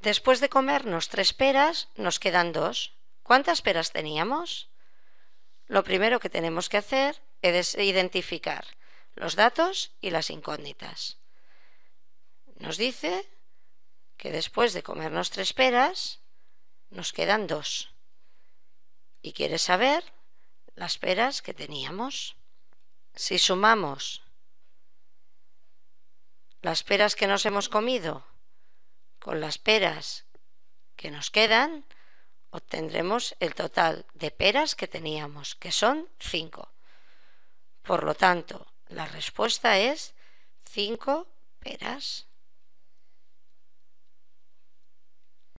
Después de comernos tres peras, nos quedan dos. ¿Cuántas peras teníamos? Lo primero que tenemos que hacer es identificar los datos y las incógnitas. Nos dice que después de comernos tres peras, nos quedan dos. Y quiere saber las peras que teníamos. Si sumamos las peras que nos hemos comido con las peras que nos quedan, obtendremos el total de peras que teníamos, que son 5. Por lo tanto, la respuesta es 5 peras.